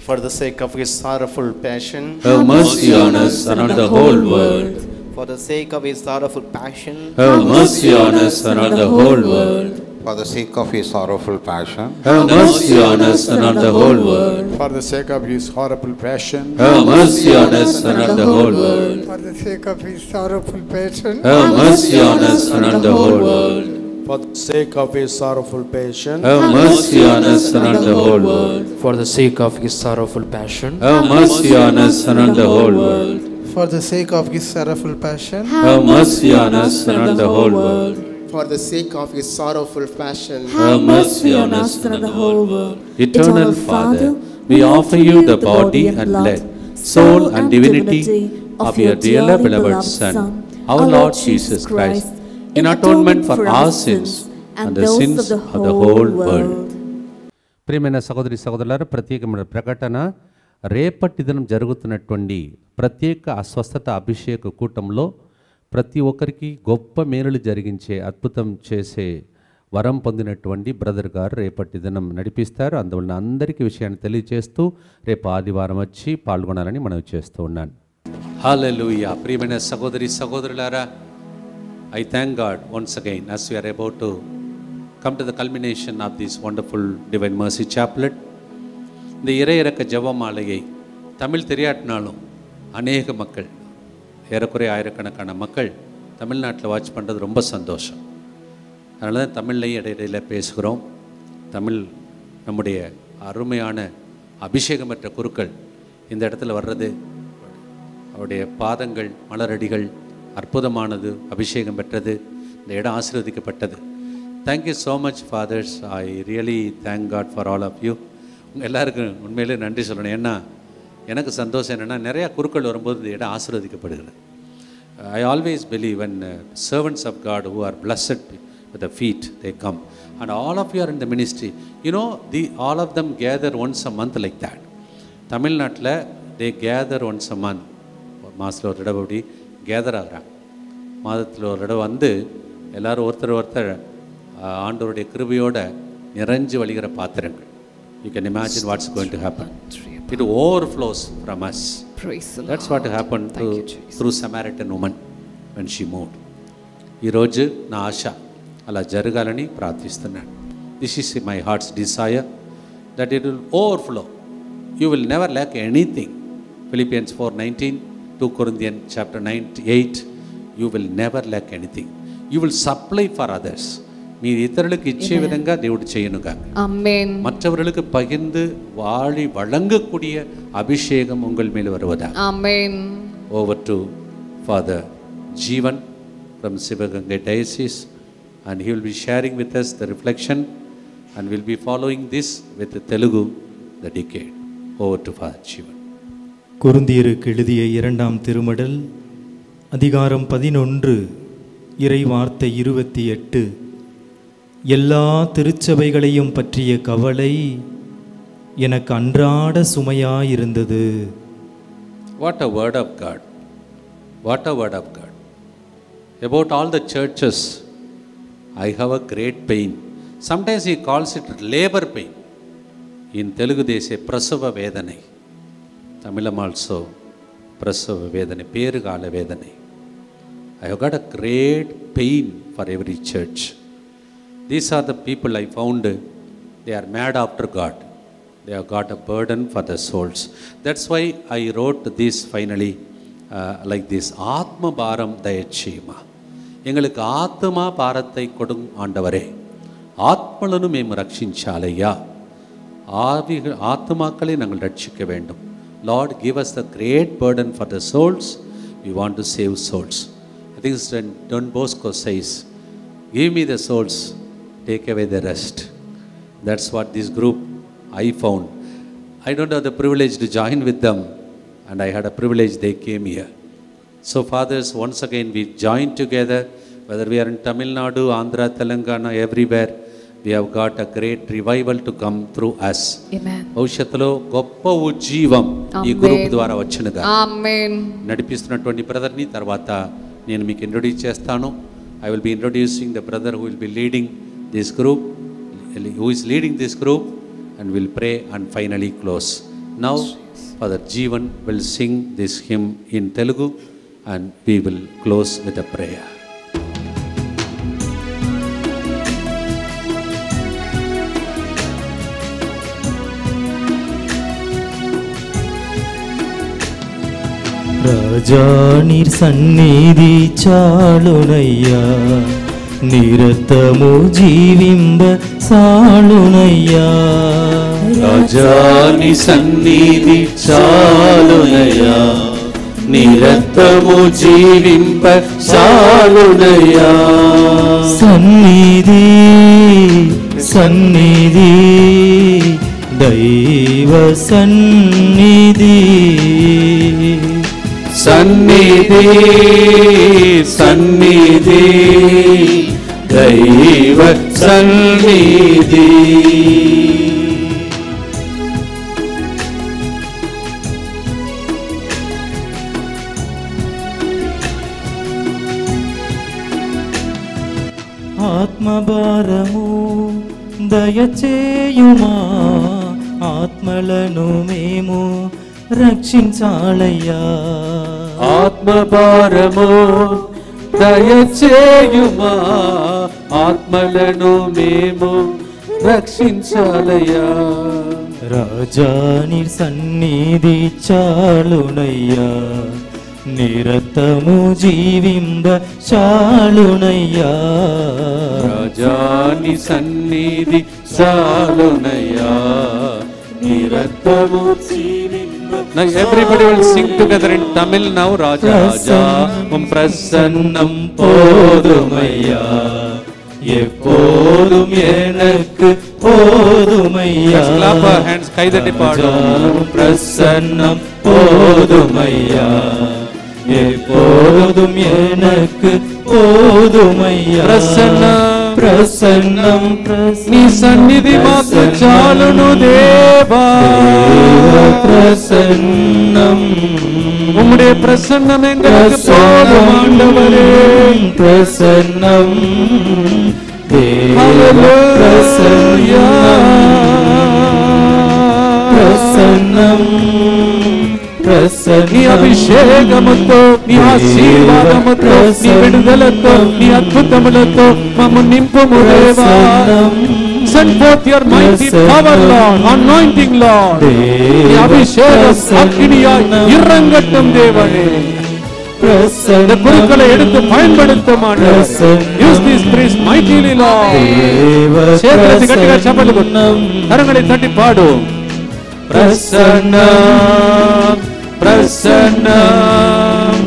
For the sake of his sorrowful passion, Have mercy on us and on the whole world. For the sake of his sorrowful passion, Have mercy on us and on the whole world. For the sake of his sorrowful passion, Have mercy on us and on the whole world. For the sake of his horrible passion, Have mercy on us and on the whole world. For the sake of his sorrowful passion. Have mercy on us and on the whole world. For the sake of his sorrowful passion, Have mercy on us and on the whole world. For the sake of his sorrowful passion, Have mercy on us and on the whole world. For the sake of his sorrowful passion. Have mercy on us and on the whole world. For the sake of his sorrowful passion, Have mercy on us and the whole world. Eternal Father, we offer you the body and blood, soul and divinity of your dearly beloved Son, our Lord Jesus Christ, in atonement for our sins and the sins of the whole world. ప్రియమైన సహోదరి సహోదరులారా ప్రత్యేకమైన ప్రకటన రేపటి దినం జరుగుతున్నటువంటి ప్రత్యేక అస్వస్థత అభిషేక కూటంలో ప్రతి ఒక్కరికి గొప్ప మేలులు జరిగించే అద్భుతం చేసే వరం పొందినటువంటి బ్రదర్ గారు రేపటి దినం నడిపిస్తారు అందువలన అందరికీ విషయాన్ని తెలియజేస్తూ రేపు ఆదివారం వచ్చి పాల్గొనాలని మనవి చేస్తూ ఉన్నాను హాలూయా ప్రియమైన సహోదరి సహోదరులారా I thank God once again as we are about to come to the culmination of this wonderful Divine Mercy Chaplet. இந்த இறையிறக்க ஜெபமாலையை தமிழ் தெரியாட்டினாலும் அநேக மக்கள் ஏறக்குறைய ஆயிரக்கணக்கான மக்கள் தமிழ்நாட்டில் வாட்ச் பண்ணுறது ரொம்ப சந்தோஷம். அதனால தான் தமிழ்லையும் இடையிடையில் பேசுகிறோம். தமிழ் நம்முடைய அருமையான அபிஷேகம் பெற்ற குருக்கள் இந்த இடத்துல வர்றது அவருடைய பாதங்கள் மலரடிகள் அற்புதமானது அபிஷேகம் பெற்றது இந்த இடம் ஆசீர்வதிக்கப்பட்டது. Thank you so much fathers I really thank God for all of you உங்கள் எல்லாருக்கும் உண்மையிலே நன்றி சொல்லணும். ஏன்னா எனக்கு சந்தோஷம் என்னென்னா நிறையா குருக்கள் வரும்போது இந்த இடம் ஆசிர்வதிக்கப்படுகிறது. I always believe and servants of God who are blessed with the feet they come and all of you are in the ministry you know the all of them gather once a month like that தமிழ்நாட்டில் they gather once a month மாதத்தில் ஒரு தடவை அப்படி gather ஆகிறாங்க. மாதத்தில் ஒரு தடவை வந்து எல்லோரும் ஒருத்தர் ஒருத்தர் ஆண்டோருடைய கிருபையோடு நிறைஞ்சு வழிகிற பாத்திரங்கள். You can imagine what's going to happen it overflows from us that's what happen to through Samaritan woman and she mood ఈరోజు నా ఆశ అలా జరగాలని ప్రార్థిస్తున్నాను. This is my heart's desire that it will overflow you will never lack anything Philippians four nineteen two Corinthian chapter nine eight you will never lack anything you will supply for others మీ ఇతరులకు ఇచ్చే Amen. విధంగా దేవుడు చేయనుగా Amen. மற்றவர்களுக்கு பகிர்ந்து வாழி வழங்கக்கூடிய அபிஷேகம் உங்கள் மேல் வருவதாக Amen. Over to father Jeevan from Sivaganga diocese and he will be sharing with us the reflection and will be following this with Telugu the decade over to father Jeevan குருந்தியருக்கு எழுதிய இரண்டாம் திருமடல் அதிகாரம் பதினொன்று இறை வார்த்தை இருபத்தி எட்டு எல்லா திருச்சபைகளையும் பற்றிய கவலை எனக்கு அன்றாட சுமையாயிருந்தது. What a word of God what a word of God about all the churches I have a great pain sometimes he calls it labour pain in Telugu தேசிய பிரசவ வேதனை. தமிழம் ஆல்சோ பிரசவ வேதனை பேறுகால வேதனை. I have got a great pain for every church these are the people I found they are mad after God they are got a burden for the souls that's why I wrote these finally like this ஆத்ம பாரம் தயட்சியமா எங்களுக்கு ஆத்மா பாரத்தை கொடும் ஆண்டவரே. ஆத்மలను ma'am రక్షించాలయ్యా ఆవి ஆத்மாக்களை நாங்கள் ரட்சிக்க வேண்டும். Lord give us the great burden for the souls we want to save souls I think Don Bosco says give me the souls take away the rest. That's what this group I found. I don't have the privilege to join with them, and I had a privilege they came here. So, fathers, once again, we join together, whether we are in Tamil Nadu, Andhra, Telangana, everywhere. We have got a great revival to come through us. భవిష్యత్తులో గొప్ప ఉజ్జీవం ఈ group ద్వారా వచ్చినగా నడిపిస్తున్నటువంటి బ్రదర్ని తర్వాత నేను మీకు introduce చేస్తాను I will be introducing the brother will be leading this group who is leading this group and will pray and finally close now father Jeevan will sing this hymn in Telugu and we will close with a prayer రాజా నీర్ సన్నిధి చాలునయ్యా నిరతము జీవింబ సాలునయ్యా రాజాని సన్నిధి చాలునయ్యా. నిరతము జీవింప చాలునయ్యా. సన్నిధి సన్నిధి దైవ సన్నిధి. సన్నిధి సన్నిధి. దైవ సన్నిధి ఆత్మభారము దయచేయుమా ఆత్మలను మేము రక్షించాలయ్యా. ఆత్మభారము దయచేయుమా. ఆత్మలను మేము రక్షించాలయ్యా. రాజాని సన్నిధి చాలునయ్యా. నిరతము జీవింబ చాలునయ్యా. రాజాని సన్నిధి చాలునయ్యా. నిరతము జీవింప Now everybody will sing together in Tamil now. Raja Raja, um prasannam போதுமையா எப்போதும் எனக்கு போதுமையா clap our hands கை தட்டி பாடுவோம் பிரசன்னம் போதுமையா எப்போதும் எனக்கு போதுமையா பிரசன்னம் ప్రసన్నం నీ సన్నిధి మాకు చాలును దేవా ప్రసన్నం உம்முடைய பிரசன்னம் எங்களுக்கு போதும் ஆண்டவரே பிரசன்னம் தேவ Hallelujah. ಪ್ರಸ ನೀ ಅಭಿಷೇಕ ಮತ್ತು నీ ఆశీర్వాదముతో నీ విడుదలతో నీ అద్భుతములతో మమ్మ నింపుము దేవా Send forth your mighty power, Lord, anointing, Lord. The Abhishek of Akiniya, Irrangattam Devane. The Kurukala Eduthu Payanpaduthu Mata. Use this priest mightily, Lord. Shekharathi Gattika Chapalu Kuttu. Karangani Thatti Padu. Prasanna. பிரசன்னம்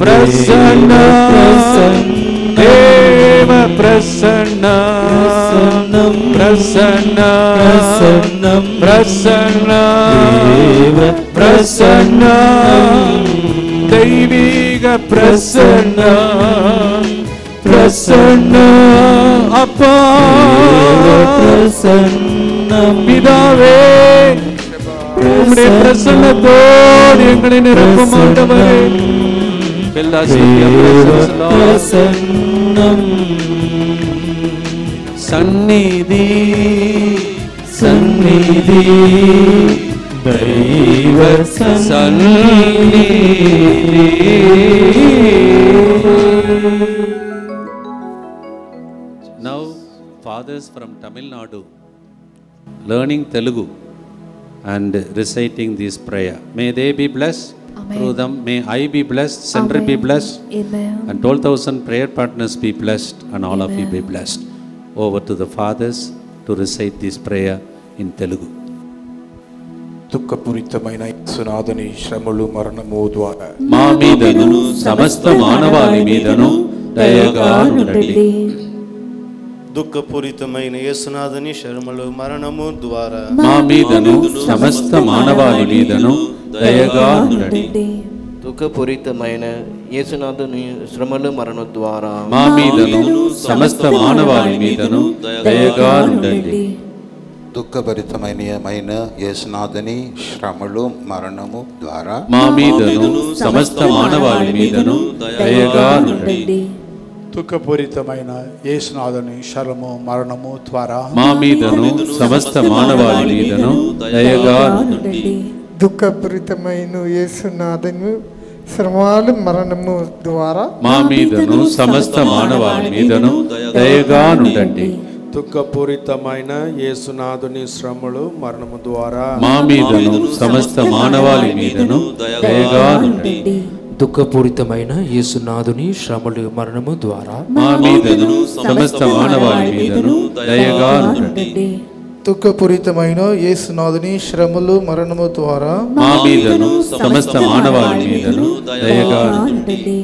பிரசன்னம். தேவ பிரசன்னம் பிரசன்னம். பிரசன்னம் பிரசன்னம். தெய்வீக பிரசன்னம் பிரசன்னம். அப்பா. பிரசன்னம். பிதாவே உம்முடைய பிரசன்னத்தோடு எங்களை நிரப்பும் ஆண்டவரே Fill us with your presence, Lord. சந்நிதி సన్నిధి దైవ సన్నిధి Now, fathers from and reciting this prayer. May they be blessed. Through them, may I be blessed, Sendri be Amen. blessed, Amen. and 12,000 prayer partners be blessed, and all of you be blessed. Over to the fathers to recite this prayer in Telugu. దుఃఖపూరితమైన సునాథని శ్రమలు మరణము ద్వారా మా మీదను సమస్త మానవాళి మీదను దయగా నుండండి దుఃఖపూరితమైన యేసునాథని శర్మలు మరణము ద్వారా. మా మీదను సమస్త మానవాళి మీదను దయగా దుఃఖపూరితమైన యేసునాథుని శ్రమలు మరణం ద్వారా. మా మీదను సమస్త మానవాళి మీదను దయగా నుండండి దుఃఖభరితమైన యేసునాథని శ్రమలు మరణము ద్వారా. మా మీదను సమస్త మానవాళి మీదను దయగా నుండండి దుఃఖపూరితమైన యేసునాథుని శరము మరణము ద్వారా మా మీదను సమస్త మానవాళి మీదను దయగా దుఃఖపూరితమైన యేసునాథను శ్రమాలు మరణము ద్వారా మా మీదను సమస్త మానవాళి మీదను దయగా నుండండి దుఃఖపూరితమైన యేసునాథుని శ్రమలు మరణము ద్వారా మా మీదను సమస్త మానవాళి మీదను దయగా నుండండి దుఃఖపూరితమైన యేసునాథుని శ్రమలు మరణము ద్వారా మా మీదను సమస్త మానవాళి మీదను దయగా దుఃఖపూరితమైన యేసునాథుని శ్రమలు మరణము ద్వారా మా మీదను సమస్త మానవాళి మీదను దయగా నుండండి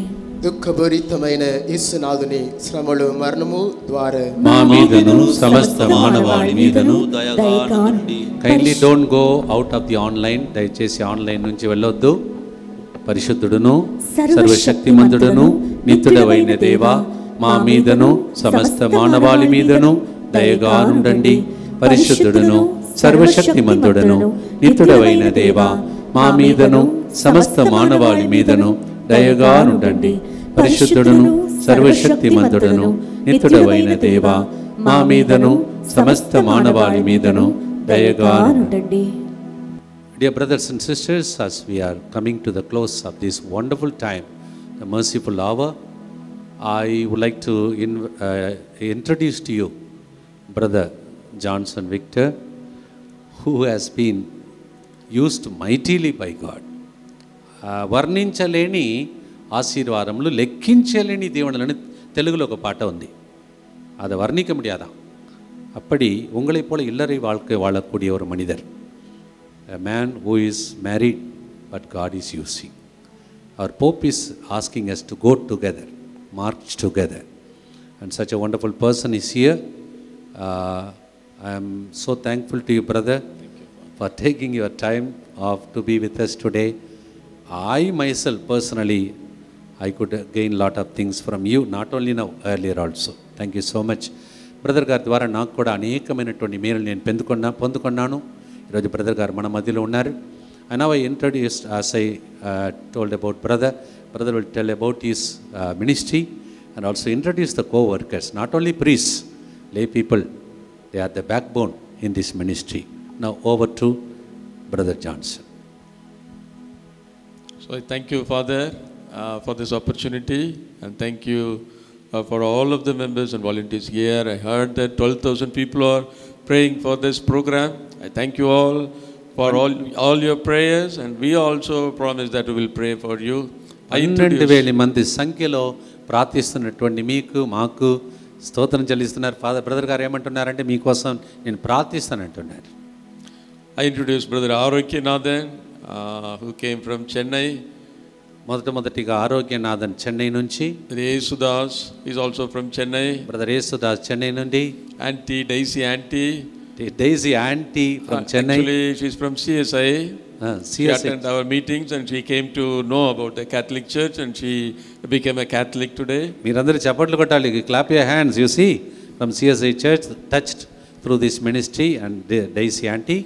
దుఃఖభరితమైన యేసునాథుని శ్రమలు మరణము ద్వారా మా మీదను సమస్త మానవాళి మీదను దయగా kindly don't go out of the online దయచేసి ఆన్లైన్ నుంచి వెళ్ళొద్దు. పరిశుద్ధుడును సర్వశక్తిమంతుడును నిత్యుడవైన దేవా మా మీదను సమస్త మానవాళి మీదను దయగానుండండి. పరిశుద్ధుడును సర్వశక్తిమంతుడను నిత్యుడవైన దేవా మా మీదను సమస్త మానవాళి మీదను దయగానుండండి. పరిశుద్ధుడును సర్వశక్తిమంతుడను నిత్యుడవైన దేవా మా మీదను సమస్త మానవాళి మీదను దయగానుండండి. Dear brothers and sisters, as we are coming to the close of this wonderful time, the merciful hour, I would like to in- uh, introduce to you Brother Johnson Victor, who has been used mightily by God. ఆ, వర్ణించలేని ఆశీర్వాదములు లెక్కించలేని దీవెనలని తెలుగులో ఒక పాట ఉంది அதை வர்ணிக்க முடியாதான் அப்படி உங்களைப் போல இல்லறை வாழ்க்கை வாழக்கூடிய ஒரு மனிதர் a man who is married but God is using. Our Pope is asking us to go together, march together. And such a wonderful person is here. Uh, I am so thankful to you, brother, for taking your time off to be with us today. I myself personally, I could gain a lot of things from you, not only now, earlier also. Thank you so much. Brother గారి ద్వారా నాకు కూడా అనేకమైనటువంటి మేలు నేను పొందుకున్నా పొందుకున్నాను ఈరోజు brother గారు మన మధ్యలో ఉన్నారు and I introduce as I told about brother brother will tell about his ministry and also introduce the co workers not only priests lay people they are the backbone in this ministry now over to brother Johnson So I thank you, Father, uh, for this opportunity, and thank you uh, for all of the members and volunteers here. I heard that 12,000 people are praying for this program. I thank you all for all all your prayers and we also promise that will pray for you పన్నెండు వేల మంది సంఖ్యలో ప్రార్థిస్తున్నటువంటి మీకు మాకు స్తోత్రం చెల్లిస్తున్నారు. Father brother గారు ఏమంటున్నారంటే మీకోసం నేను ప్రార్థిస్తానంటున్నారు. I introduce brother Arogyanathan who came from Chennai మొదట మొదటిగా ఆరోగ్యనాథన్ చెన్నై నుంచి. Yesudas is also from Chennai brother Yesudas Chennai నుండి. Auntie Daisy auntie Daisy Auntie. Daisy auntie from Uh, Chennai Actually, she's from CSI. She CSI. attended our meetings and she came to know about the Catholic Church and she became a Catholic today. మీరందరూ చప్పట్లు కొట్టాలి clap your hands you see from CSI church touched through this ministry and Daisy auntie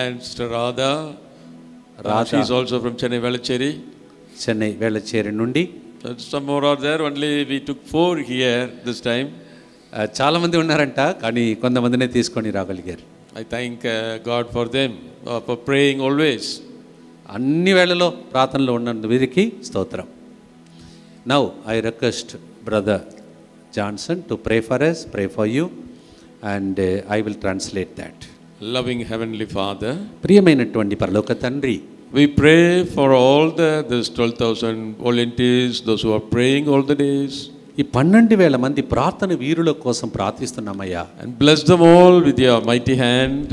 And Sister Radha, uh, Radha. she's also from Chennai Velacheri. Chennai Velachery నుండి So some more are there, only we took four here this time. చాలా మంది ఉన్నారంట కానీ కొంతమందినే తీసుకొని రాగలిగారు. I thank God for them for praying always అన్ని వేళలో ప్రార్థనలో ఉన్న వీరికి స్తోత్రం. Now I request brother Johnson to pray for us pray for you and I will translate that loving heavenly father ప్రియమైనటువంటి పరలోక తండ్రి we pray for all the this twelve thousand volunteers those who are praying all the days ఈ పన్నెండు వేల మంది ప్రార్థన వీరుల కోసం ప్రార్థిస్తున్నామయ్యా. And bless them all with your mighty hand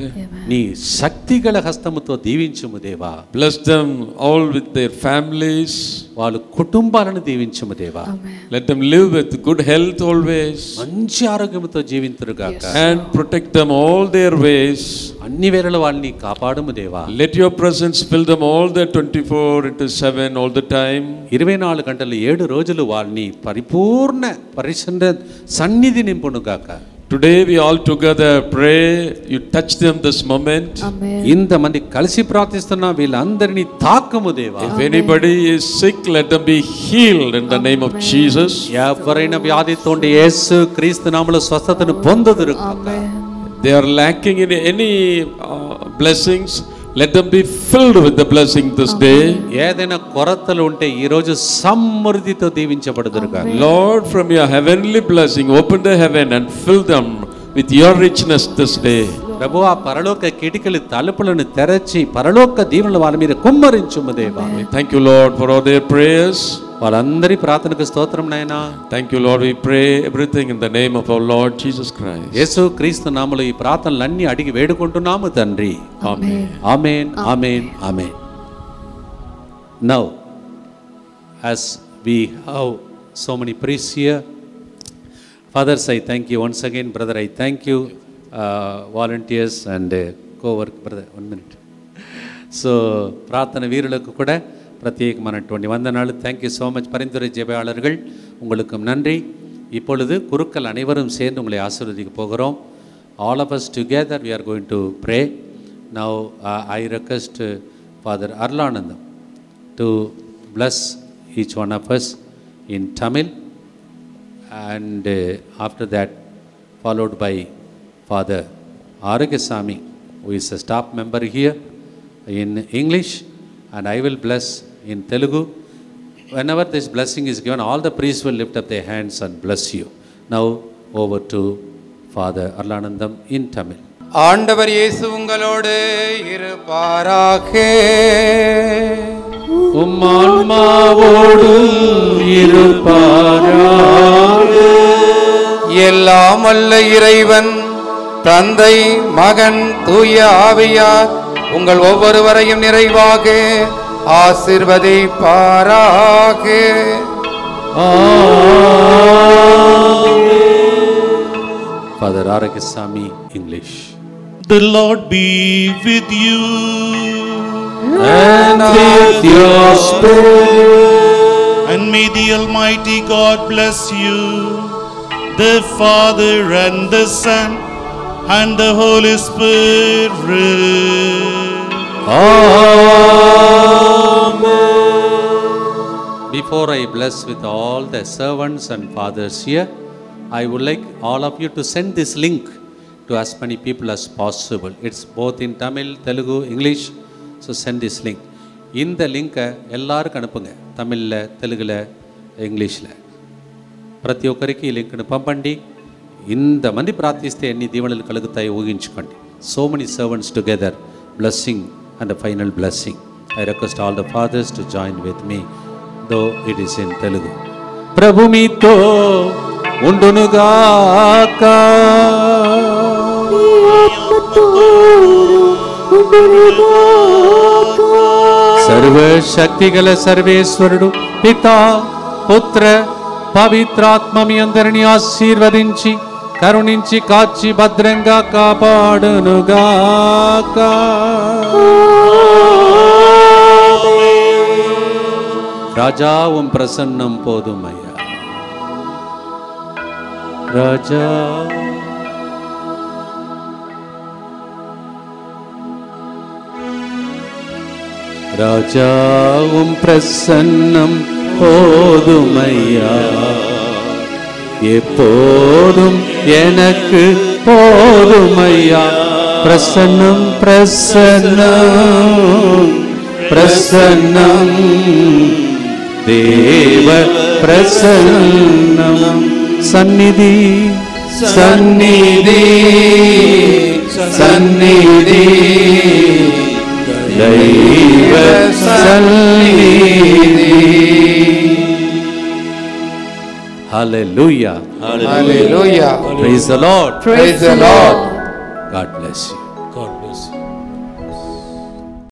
నీ శక్తి గల హస్తముతో దీవించుము దేవా. Bless them all with their families వాళ్ళ కుటుంబాలను దీవించుము దేవా. Let them live with good health always మంచి ఆరోగ్యంతో జీవించరు గాక. And protect them all their ways అన్ని వేళల వాళ్ళని కాపాడుము దేవా. Let your presence fill all the 24 into 7 all the time 24 గంటలు 7 రోజులు వాళ్ళని పరిపూర్ణ పరిశుద్ధ సన్నిధి నింపునుగాక Today we all together pray. You touch them this moment. ఇంతమంది కలిసి ప్రార్థిస్తున్నా వీళ్ళందరినీ తాకము దేవా If anybody is sick, let them be healed in the name of Jesus. ఎవరైనా వ్యాధితో ఉండి యేసు క్రీస్తు నామములో స్వస్థతను పొందుదురు They are lacking in any uh, blessings. Let them be filled with the blessing this day. ఏదైనా కొరతలు ఉంటే ఈ రోజు సమృద్ధితో దీవించబడుదురుగా Lord, from your heavenly blessing, open the heaven and fill them with your richness this day. ప్రభు ఆ పరలోక కిటికలు తలుపులను తెరచి పరలోక దీవెనలు వాళ్ళ మీద కుమ్మరించుము దేవా Thank you, Lord, for all their prayers. వాళ్ళందరి ప్రార్థనకు స్తోత్రం నాయనా Thank you, Lord. We pray everything in the name of our Lord Jesus Christ. యేసు క్రీస్తు నామములో ఈ ప్రార్థనలన్నీ అడిగి వేడుకుంటున్నాము తండ్రి Amen. Amen amen amen now as we have so many priests here fathers i thank you once again brother i thank you uh, volunteers and uh, co-work brother one minute so ప్రార్థన వీరులకు కూడా பிரத்யேகமானటువంటి வந்தனால் thank you so much பரிந்துரை ஜெபையாளர்கள். உங்களுக்கும் நன்றி. இப்பொழுது குருக்கள் அனைவரும் சேர்ந்து உங்களை ஆசீர்வதிக்க போகிறோம். All of us together we are going to pray now I request father Arulanandam to bless each one of us in Tamil and after that followed by father Arokiasamy who is a staff member here in English, and I will bless in Telugu. Whenever this blessing is given, all the priests will lift up their hands and bless you. Now over to Father Arlanandam in Tamil. ஆண்டவர் இயேசு உங்களோடு இருப்பாராக உம்மான்மாவோடும் இருப்பாராக எல்லாம் வல்ல இறைவன் தந்தை மகன் தூய ஆவியார் உங்கள் ஒவ்வொருவரையும் நிறைவாக Father, father R K English. The Lord be with you and with your spirit. And may the Almighty God bless you, the Father and the Son and the Holy Spirit. Amen. Before I bless with all the servants and fathers here, I would like all of you to send this link to as many people as possible. It's both in Tamil, Telugu, English. So send this link இந்த లింకை எல்லாருக்கும் అనుపుంగ తమిళలో తెలుగులో ఇంగ్లీష్లో ప్రతి ఒక్కరికి ఈ లింక్ను పంపండి ఇంతమంది ప్రార్థిస్తే ఎన్ని దీవెనలు కలుగుతాయి ఊహించుకోండి so many servants together blessing and final blessing I request all the fathers to join with me though it is in Telugu ప్రభు మీతో ఉండునుగాక సర్వశక్తిగల సర్వేశ్వరుడు పిత పుత్ర పవిత్రాత్మ మీ అందరిని ఆశీర్వదించి కరుణించి కాచి భద్రంగా కాపాడునుగాక ராஜாவும் பிரசன்னம் போதும் ஐயா. ராஜா. ராஜாவும் பிரசன்னம் போதும் ஐயா. எப்போதும் எனக்கு போதும் ஐயா. പ്രസന്നം പ്രസന്നം പ്രസന്നം ദേവ പ്രസന്നം സന്നിധി സന്നിധി സന്നിധി ദൈവ സന്നിധി Hallelujah. Hallelujah. Praise the Lord. Praise the Lord. You.